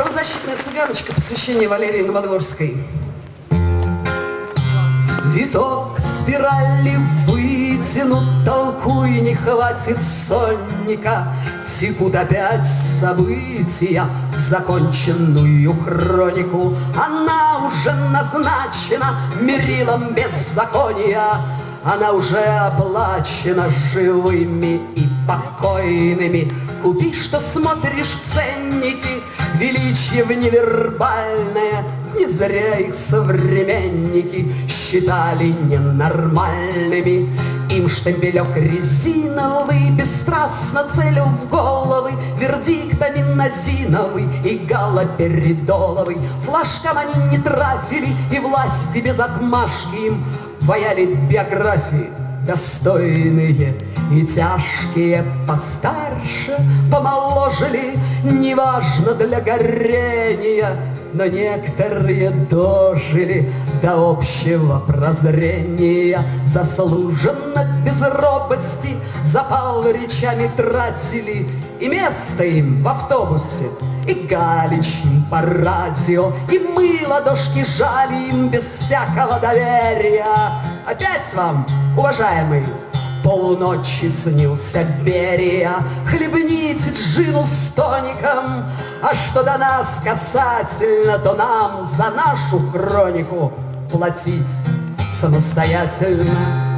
правозащитная цыганочка, посвящение Валерии Новодворской. Виток спирали вытянут, толкуй, не хватит сонника. Текут опять события в законченную хронику. Она уже назначена мерилом беззакония. Она уже оплачена живыми и покойными. Купи, что смотришь в ценники, величие в невербальное. Не зря их современники считали ненормальными. Им штемпелек резиновый Бесстрастно целил в головы Вердиктами назиновый И галоперидоловый Флажкам они не трафили И власти без отмашки им Ваяли биографии достойные и тяжкие постарше помоложили, неважно для горения, но некоторые дожили до общего прозрения, заслуженно без робости запал речами тратили, и место им в автобусе и галич по радио, и мы ладошки жали им без всякого доверия. Опять вам, уважаемый, полночи снился Берия. Хлебните джину с тоником, а что до нас касательно, то нам за нашу хронику платить самостоятельно.